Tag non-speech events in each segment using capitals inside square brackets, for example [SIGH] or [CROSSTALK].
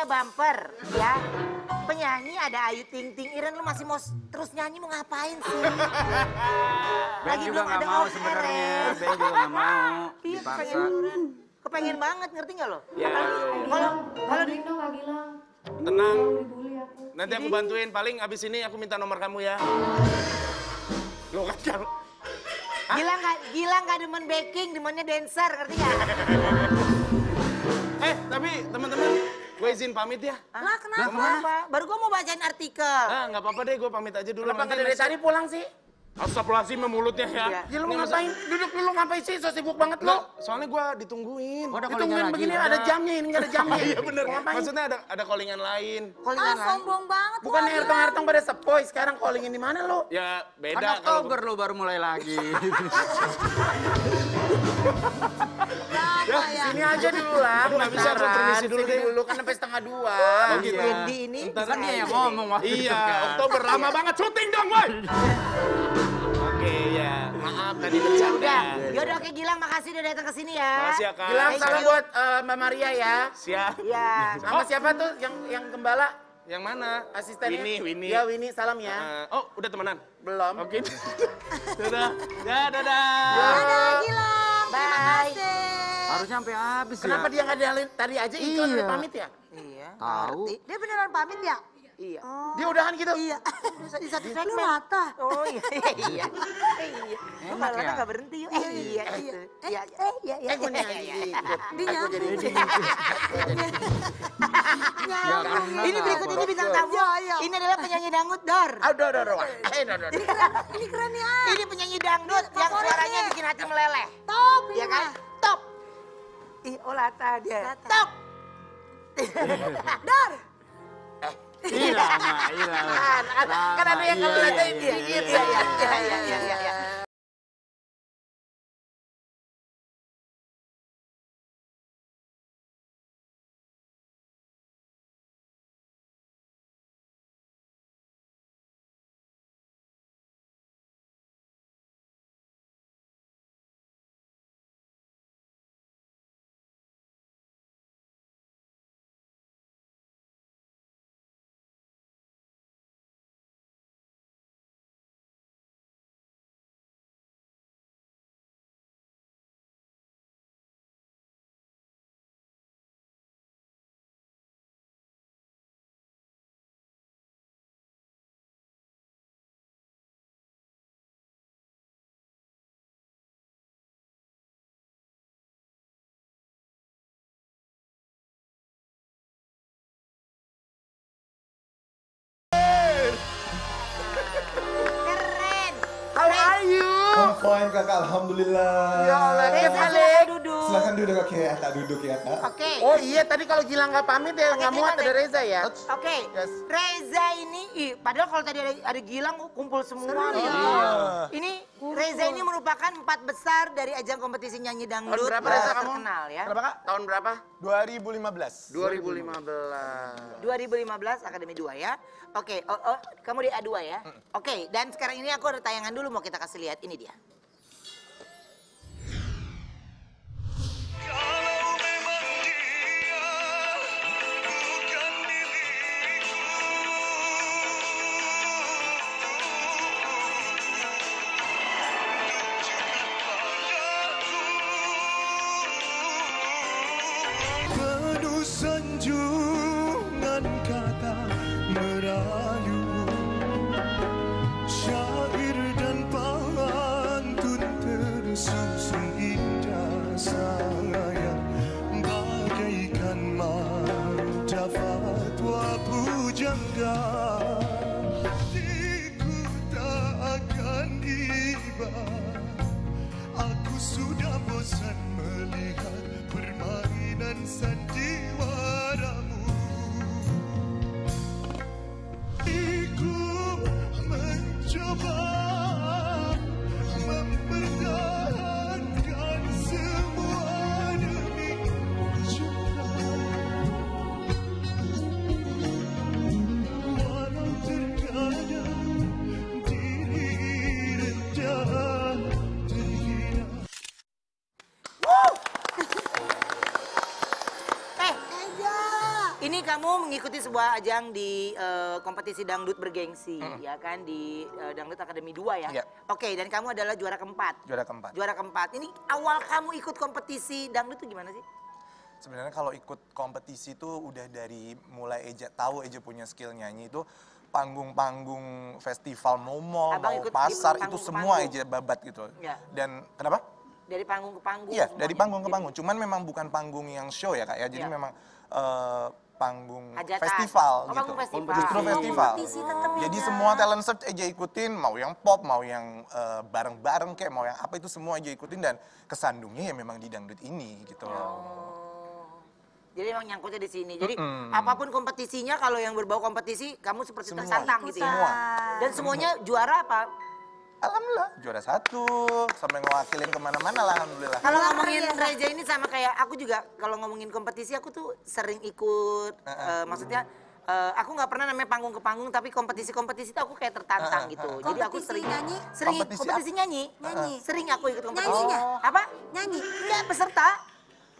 bumper aja bumper ya. Penyanyi ada Ayu Ting Ting, Iren lu masih mau terus nyanyi mau ngapain sih? [LAUGHS] Ben juga nggak mau sebenarnya. Ben juga [LAUGHS] nggak mau. Iya, Dipaksa. kepengen, banget ngerti nggak lo? Ya, Kalau kalau di tenang. Nanti aku bantuin. Paling abis ini aku minta nomor kamu ya. Lo kan Gilang nggak Gilang nggak demen baking, demennya dancer, ngerti nggak? [LAUGHS] Eh, tapi teman-teman, gue izin pamit ya. Lah kenapa? Baru gue mau bacain artikel. Ah, nggak apa-apa deh, gue pamit aja dulu. Kenapa nggak dari tadi pulang sih? Astagfirullahaladzim mulutnya ya. Iya. Ya lu ngapain? Duduk dulu ngapain sih? So sibuk banget lu. Soalnya gue ditungguin. Oh, ada Ditungguin lagi. begini ada jamnya ini nggak ada jamnya. [LAUGHS] Iya bener. Ngapain? Maksudnya ada ada callingan lain. Callingan lain. sombong banget. Bukan hertong-hertong pada sepoi, sekarang callingin di mana lu? Ya Kan beda kalau Oktober lo baru mulai lagi. [LAUGHS] Sini aja dulu lah. Nggak bisa, aku permisi dulu deh. dulu kan sampai setengah dua. Oh, gitu. Wendy ini kan dia yang ngomong waktu itu Iya, kan. Oktober lama banget syuting dong, boy. Oke ya, maaf tadi Ya bercanda. udah, ya udah oke Gilang makasih udah datang ke sini ya. Makasih ya, Kak. Gilang salam buat eh, Mbak Maria ya. Siap. Iya. Sama siapa tuh yang yang gembala? Yang mana? Asistennya? Winnie, Winnie. Ya Winnie, salam ya. Eh, oh, udah temenan? Belum. Oke. [LAUGHS] dadah. Ya, dadah. Dadah Gilang. Terima Bye. kasih. Harusnya sampai habis Kenapa ya. dia nggak tadi aja iklan Iya. udah pamit ya? Iya. Tahu. Dia beneran pamit ya? Iya. Dia udahan gitu? Iya. [LAUGHS] Di satu Lu segmen. rata. Oh iya, iya, iya. Lu [LAUGHS] Enak malah ya? nggak berhenti yuk. Eh, iya, iya, iya, eh, iya, iya. Eh gue nyanyi ikut. Dia Aku nyambung. Ya, Ini berikut ini bintang tamu. Iya, iya. Ini adalah penyanyi dangdut Dor. Aduh, aduh, aduh. Eh, Ini keren, ini keren nih ah. Ini penyanyi dangdut yang suaranya bikin hati meleleh. Top Ya kan? Top. Ih, oh lata dia. Top. Dar. Iya. Iya. Kan, ada yang kalau Iya, ngatain iya, iya, Iya, iya, iya, Fine kakak, alhamdulillah. Ya Allah, silakan Malik. duduk. Silakan duduk oke ya kak, duduk ya kak. Oke. Oh iya, tadi kalau Gilang nggak pamit ya nggak muat ada Reza ya. Oke, Yes. Reza ini, ih, padahal kalau tadi ada, ada Gilang oh, kumpul semua. nih. Ini Reza ini merupakan empat besar dari ajang kompetisi nyanyi dangdut. Tahun berapa, Reza, kamu? terkenal ya. Kenapa kak? Tahun berapa? 2015. 2015. 2015 Akademi 2 ya. Oke, oh, oh, kamu di A2 ya. Oke, dan sekarang ini aku ada tayangan dulu mau kita kasih lihat. Ini dia. Mengikuti sebuah ajang di eh, kompetisi dangdut bergengsi, ya kan di eh, Dangdut Akademi 2 ya. Iya. Oke, dan kamu adalah juara keempat. Juara keempat. Juara keempat. Ini awal kamu ikut kompetisi dangdut itu gimana sih? Sebenarnya kalau ikut kompetisi tuh udah dari mulai Eja tahu Eja punya skill nyanyi itu panggung-panggung festival mau mall, pasar itu semua panggung. Eja babat gitu. Iya. Dan kenapa? Dari panggung ke panggung. Iya, dari panggung ke panggung. Cuman memang bukan panggung yang show ya kak ya. Jadi Iya. memang eh, panggung Hajatan. festival Oh, gitu. panggung festival. Justru Oh, festival. kompetisi tetep ya, Jadi Kak. semua talent search aja ikutin, mau yang pop, mau yang eh, bareng-bareng kayak mau yang apa itu semua aja ikutin dan kesandungnya ya memang di dangdut ini gitu loh. Oh. Jadi emang nyangkutnya di sini. Jadi Mm-mm. apa pun kompetisinya, kalau yang berbau kompetisi, kamu seperti Semua. tertantang gitu ya. Semua. Dan semuanya juara apa? Alhamdulillah juara satu sampai ngewakilin ke mana-mana lah alhamdulillah. Kalau ngomongin. Reja ini sama kayak aku juga kalau ngomongin kompetisi aku tuh sering ikut eh, maksudnya eh, aku nggak pernah namanya panggung ke panggung tapi kompetisi-kompetisi itu aku kayak tertantang gitu. Jadi aku Kompetisi sering nyanyi? Sering Kompetisi kompetisi, nyanyi. Nyanyi. Sering aku ikut kompetisi. Nyanyinya? Apa? Nyanyi. Enggak peserta.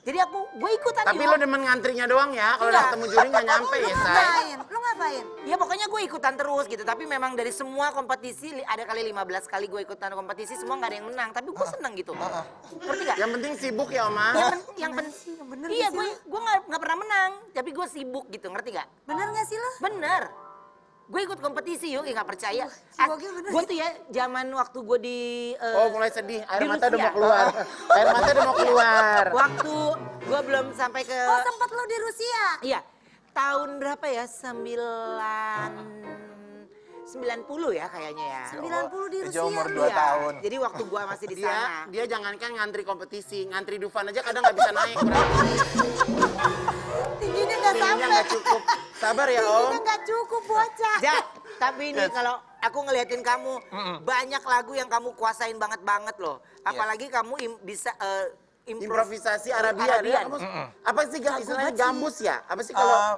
Jadi aku gue ikutan Tapi lo demen ngantrinya doang ya. Kalau udah ketemu juri nggak nyampe ya, say. Ngapain? Lu ngapain? Ya pokoknya gue ikutan terus gitu. Tapi memang dari semua kompetisi ada kali 15 kali gue ikutan kompetisi semua nggak ada yang menang. Tapi gue seneng gitu. Ngerti gak? Yang penting sibuk ya, Oma. yang pen- yang pen- sih? Bener iya gak gue lu? gue nggak nggak pernah menang tapi gue sibuk gitu ngerti gak Bener gak sih lu? bener gue ikut kompetisi yuk nggak percaya gue tuh ya zaman waktu gue di eh, Oh, mulai sedih. Air mata udah mau keluar. [LAUGHS] Air mata udah mau keluar. waktu gue belum sampai ke Oh sempet lu di Rusia? iya tahun berapa ya sembilan 90 ya kayaknya ya 90 di Eja Rusia. umur lu. 2 Iya, tahun. jadi waktu gue masih di Dia, sana dia jangankan ngantri kompetisi, ngantri Dufan aja kadang nggak bisa naik. Berarti Tingginya gak tingginya sampai. nggak cukup. Sabar ya, Om. Tingginya gak cukup bocah. Jak, tapi ini kalau aku ngeliatin kamu banyak lagu yang kamu kuasain banget banget loh. Apalagi kamu im- bisa eh, improv- Improvisasi Arabia. Arabian. Apa sih istilahnya gambus ya? Apa sih kalau Eh,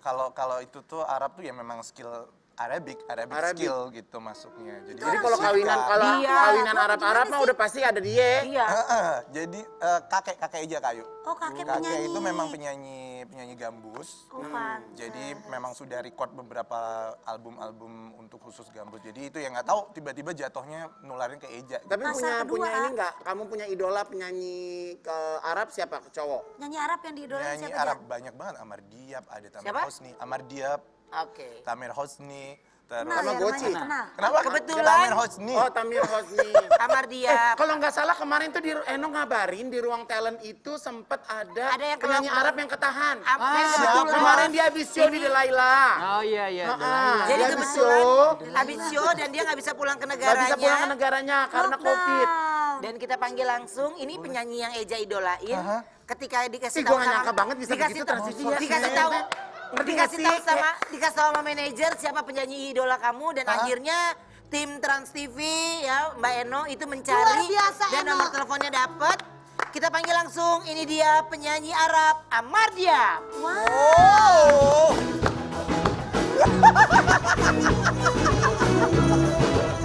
kalau kalau itu tuh Arab tuh ya memang skill Arabic, Arabic, Arabic. skill gitu masuknya. Jadi, Jadi kalau kawinan kalau Iya. kawinan Arab-Arab mah udah pasti ada dia. Iya. Heeh, jadi eh, kakek kakek Eja kayu. Oh kakek Kakek penyanyi. itu memang penyanyi penyanyi gambus. Oh, pantes. Jadi memang sudah record beberapa album-album untuk khusus gambus. Jadi itu yang nggak tahu tiba-tiba jatuhnya nularin ke Eja. Tapi Masa punya kedua, punya ini enggak? Kamu punya idola penyanyi ke Arab siapa? Ke cowok? Nyanyi Arab yang diidolain Penyanyi siapa Arab Jak? banyak banget. Amar Diab, ada Siapa? Hosni. Amar Diab, Oke. Tamer Hosni. Terus Kenal Sama ya Goci. Kenapa? Kebetulan- Tamer Hosni. Oh, Tamir Hosni. [LAUGHS] Kamar Eh, dia. kalau nggak salah kemarin tuh di Eno ngabarin di ruang talent itu sempat ada, Ada yang penyanyi Arab yang ketahan. Apa Ah, kebetulan? Kemarin dia habis show di Delaila. Oh iya iya. Ah, Jadi dia habis kebetulan show, habis show dan dia nggak bisa pulang ke nggak negaranya. bisa pulang ke negaranya karena Lockdown. COVID. Dan kita panggil langsung, ini penyanyi yang Eja idolain. Aha. Ketika Ih, dikasih tahu nggak nyangka banget bisa dikasih begitu transisinya. Dikasih tahu, Ngerti dikasih sih? tahu sama dikasih tahu sama manajer siapa penyanyi idola kamu dan akhirnya tim Trans TV ya Mbak Eno itu mencari Luar biasa, dan Eno. nomor teleponnya dapat. Kita panggil langsung, ini dia penyanyi Arab Amardia. Oh. [LAUGHS]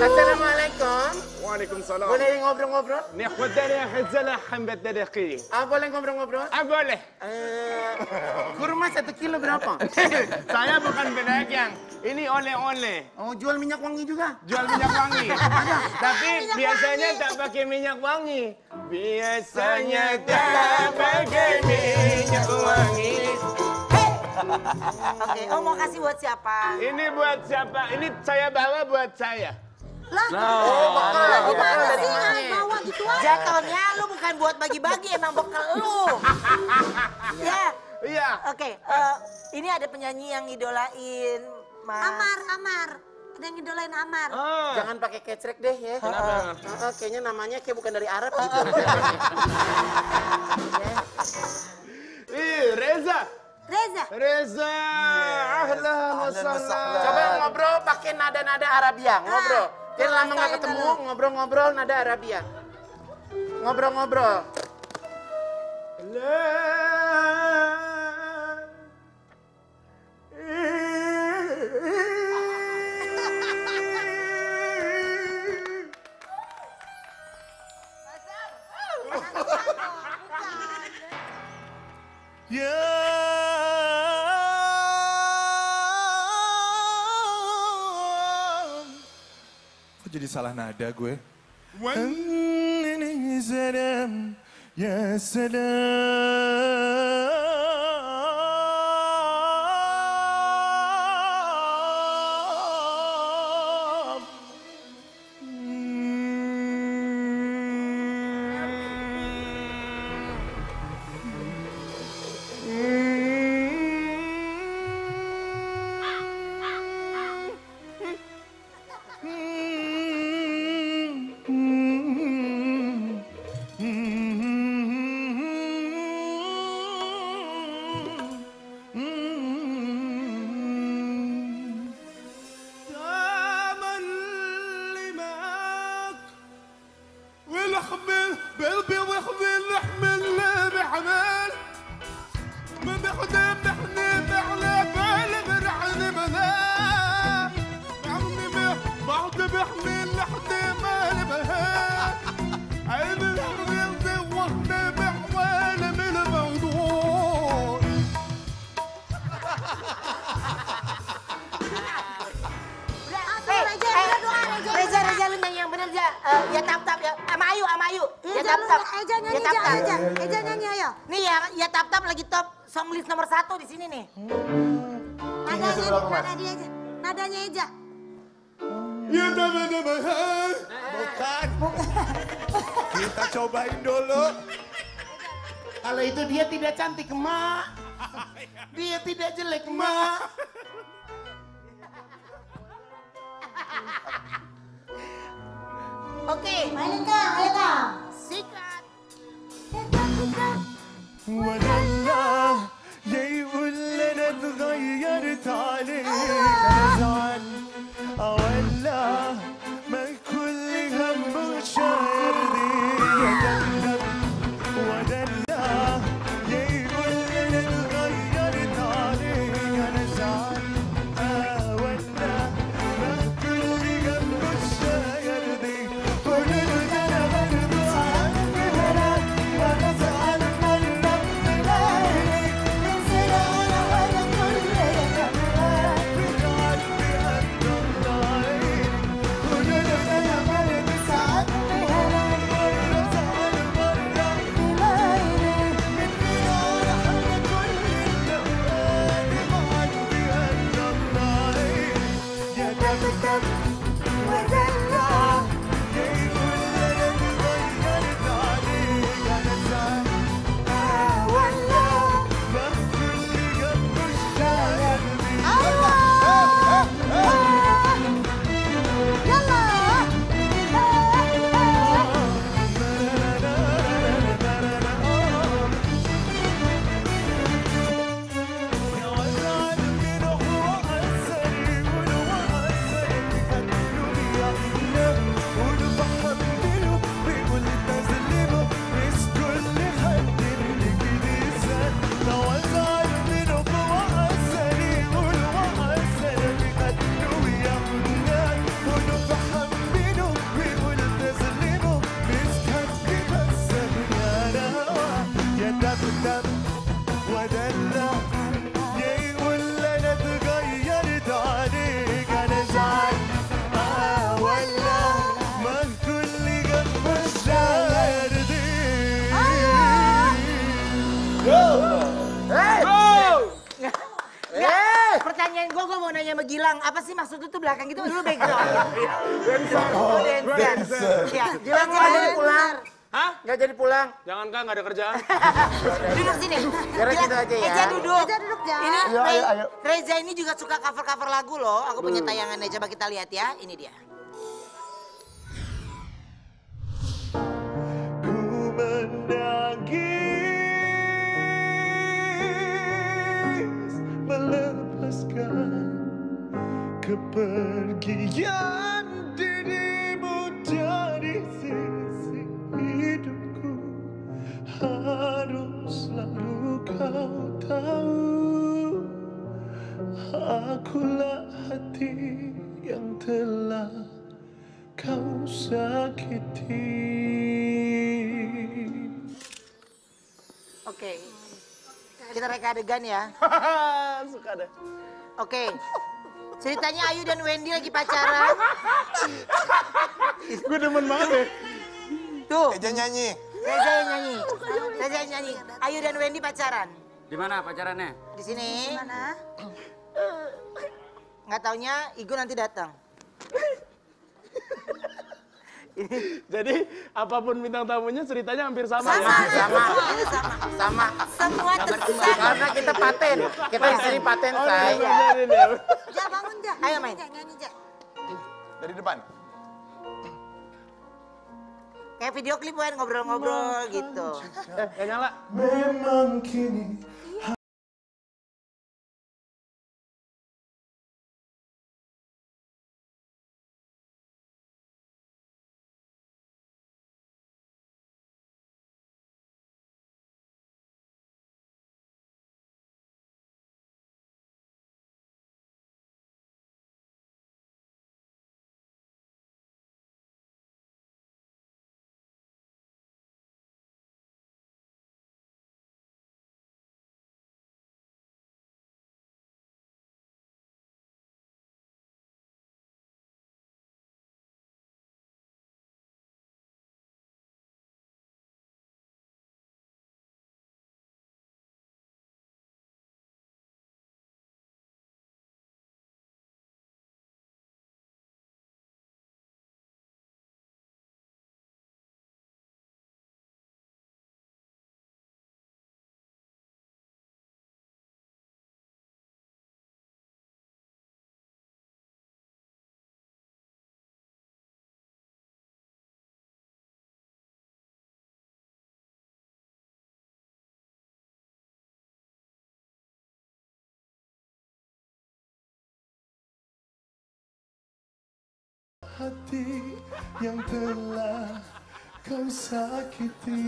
Assalamualaikum. Waalaikumsalam. Boleh ngobrol-ngobrol? Nekwadani khazala hambat dadaqi. Ah, boleh ngobrol-ngobrol? Ah boleh. Eh, [LAUGHS] kurma satu kilo berapa? [LAUGHS] Saya bukan pedagang. Ini oleh-oleh. Oh, jual minyak wangi juga? Jual minyak wangi. [LAUGHS] Tapi biasanya tak pakai minyak wangi. Biasanya tak pakai minyak wangi. Oke, oh mau kasih buat siapa? Ini buat siapa? Ini saya bawa buat saya. Lah, Oh, bakal. gimana Bakal dari sih ah, bawa gitu aja? Jatuhnya lu bukan buat bagi-bagi, emang bekal lu. [LAUGHS] ya, Iya. oke. eh, ini ada penyanyi yang idolain. Mas. Amar, Amar. Ada yang idolain Amar. Ah. Jangan pakai kecrek deh ya. Kenapa? Ah, ah, kayaknya namanya kayak bukan dari Arab gitu. [LAUGHS] Ih, Reza. Reza. Reza. Ahlan wa Ahlan wa sahlan. Coba ngobrol pakai nada-nada Arabia, ngobrol. Dia lama nggak ketemu, ngobrol-ngobrol nada Arabia. Ngobrol-ngobrol. Salah nada gue? Sedang, ya sedang. Tap tap ya. Sama Ayu, sama Ayu. Ya tap tap. Eja nyanyi, Ya tap Eja, tap. Eja. Eja nyanyi, ayo. Nih ya, ya tap tap lagi top song list nomor satu di sini nih. Nadanya, nada dia aja. Nadanya Eja. Ya teman-teman. Bukan. [LAUGHS] Kita cobain dulu. Kalau itu dia tidak cantik, emak. [LAUGHS] Dia tidak jelek, emak. Oke, Mainin Kang, ayo Kang. sikat. ولله يقول لنا اتغيرت عليك Pertanyaan gue, gue mau nanya sama Gilang, apa sih maksud lu tuh belakang itu lu background? [LAUGHS] Oh, dancer. Iya, Gilang jadi pulang. Hah? Nggak jadi pulang. Jangan kak, nggak ada kerjaan. [LAUGHS] duduk sini. Biar Gilang, gitu aja ya. Eja duduk. Eja duduk, Ja. Ini Ayo, ayo, ayo. Reza ini juga suka cover-cover lagu loh. Aku punya tayangannya, coba kita lihat ya. Ini dia. Ku menangis melepaskan kepergian dirimu dari sisi hidupku harus selalu kau tahu akulah hati yang telah kau sakiti Oke. kita reka adegan ya. [LAUGHS] Oke. Ceritanya Ayu dan Wendy lagi pacaran. Gue demen banget deh. Tuh, Eja nyanyi. Reza yang nyanyi. Reza yang nyanyi. Ayu dan Wendy pacaran. Di mana pacarannya? Di sini. Mana? Nggak taunya Igo nanti datang. Jadi apa pun bintang tamunya ceritanya hampir sama, Sama. ya. Sama. Sama. Sama. Semua terpisah. Karena kita paten. Kita di sini paten, Oh, say. diajarin ya. Ja bangun Ja. Ayo main. Ja, nyanyi Ja. Dari depan. Kayak video klip Wen ngobrol-ngobrol gitu. Eh, gak nyala. Memang kini hati yang telah kau sakiti.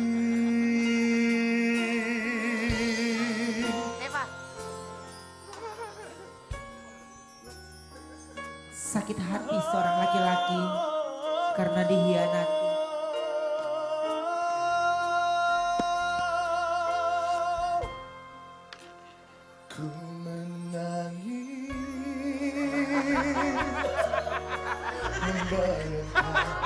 Eva, Sakit hati seorang laki-laki karena dihianati. butterfly.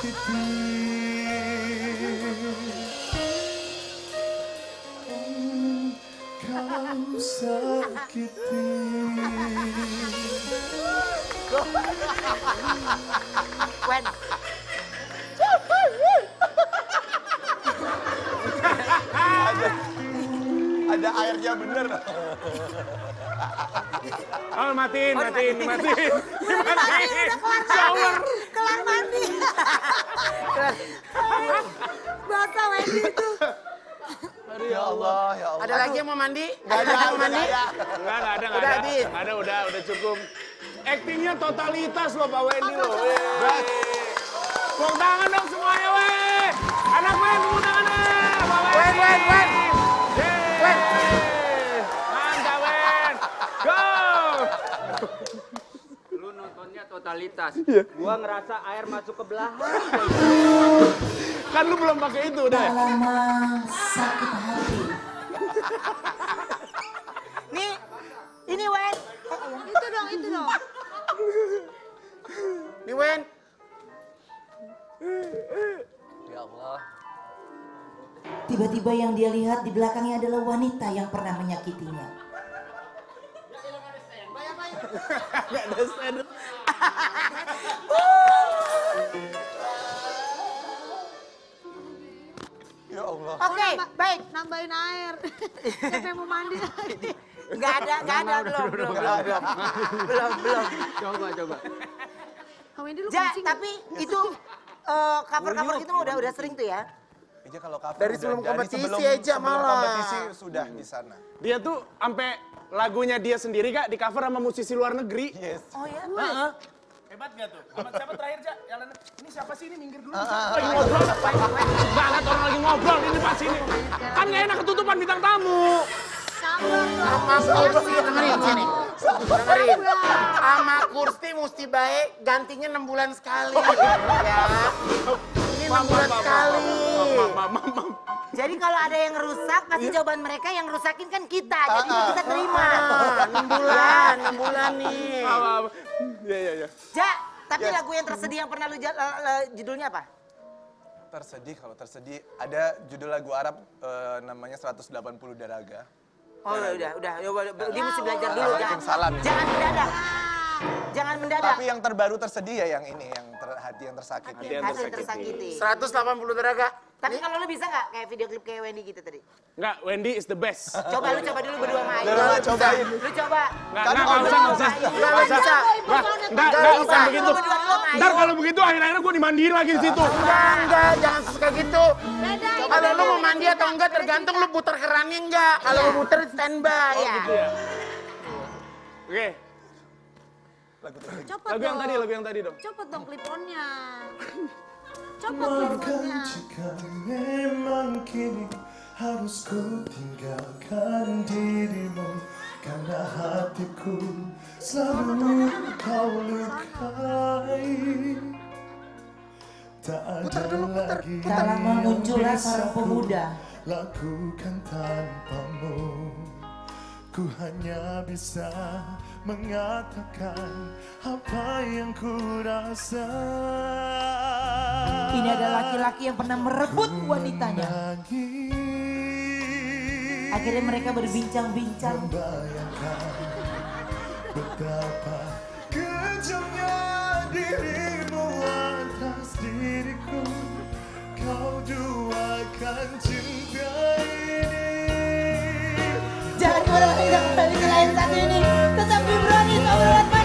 Sakiti kau sakiti Wen. Ada airnya bener. Oh, matiin, matiin, matiin. Kelar mandi. Basah Wendy itu. Ya Allah, ya Allah. Ada lagi yang mau mandi? Gak ada, yang udah mandi? gak ada. Enggak, enggak ada, enggak Udah ada. habis. Nggak ada, udah, udah cukup. Aktingnya totalitas loh Pak Wendy loh. Tepuk tangan dong semuanya, weh. Anak Wen, tepuk tangannya. Pak Wen, Wen, Wen. Totalitas. Iya. Gua ngerasa air masuk ke belahan. Kan lu belum pakai itu deh. Tak lama sakit hati. [LAUGHS] Nih, ini Wen. Itu dong, itu dong. Nih Wen. Ya Allah. Tiba-tiba yang dia lihat di belakangnya adalah wanita yang pernah menyakitinya. [LAUGHS] Enggak ada stand. [LAUGHS] Ya Allah. Oke, nambah- baik. Nambahin air. [LAUGHS] Siapa yang mau mandi lagi? [LAUGHS] Nggak ada, nggak ada, belum, belum, belum, belum, belum, belum. Coba, coba. Kak Wendy lu Ja, kucing. tapi itu eh, cover-cover gitu mah udah udah sering tuh ya. Eja kalau cover Dari sebelum kompetisi sebelum malah. kompetisi sudah di sana. Dia tuh sampai lagunya dia sendiri kak di cover sama musisi luar negeri. Yes. Oh ya. Heeh. Hebat gak tuh? Sama siapa terakhir, Jak? Yang ini siapa sih ini? Minggir dulu. Lagi ngobrol. Banget orang lagi ngobrol ini pas ini. Kan gak enak ketutupan bintang tamu. Sabar dong. Sama Kursti dengerin sini. Dengerin. Sama Kursti mesti baik gantinya 6 bulan sekali. [LAUGHS] Ya. 6 bulan sekali. Jadi kalau ada yang rusak, pasti jawaban mereka yang rusakin kan kita. Jadi kita terima. Ah, 6 bulan, 6 bulan nih. Iya, iya, iya. Ja, tapi lagu yang tersedih yang pernah lu eh, eh, judulnya apa? Tersedih kalau tersedih ada judul lagu Arab eh, namanya 180 Daraga. Oh udah, udah, udah. Ya, udah, dia mesti belajar dulu. Jangan, Waalaikumsalam. jangan mendadak. Jangan mendadak. Tapi yang terbaru tersedih ya yang ini, yang ter, hati yang tersakiti. Hati yang Hati yang tersakiti. tersakiti. 180 derajat. Tapi kalau lu bisa nggak kayak video klip kayak Wendy gitu tadi? Enggak, Wendy is the best. Coba lu coba dulu berdua sama Ayu. Coba, cobain. Lu coba. Enggak, enggak, enggak usah, enggak usah. Ayu. Enggak bisa. Enggak, enggak, enggak, Nggak bukan bisa. begitu. Lu berdua dulu sama Ayu. Ntar kalau begitu akhir-akhirnya gue dimandiin lagi di situ. Enggak, enggak, jangan suka gitu. Kalau lu mau mandi atau enggak tergantung lu putar kerannya enggak. Kalau lu putar standby. Iya. Gitu ya. Oke, Copot lagu yang dong. tadi, lagu yang tadi dong. Copot dong kliponnya. [LAUGHS] Copot kliponnya. jika memang kini harus ku tinggalkan dirimu Karena hatiku selalu kau lukai Tak ada lagi Tak lama yang muncullah seorang ku pemuda. Lakukan tanpamu Ku hanya bisa mengatakan apa yang ku rasa Ini adalah laki-laki yang pernah merebut wanitanya. Nangis Akhirnya mereka berbincang-bincang. Betapa kejamnya dirimu atas diriku Kau duakan cinta berbeda dengan kembali lain satu ini tetap di Brownies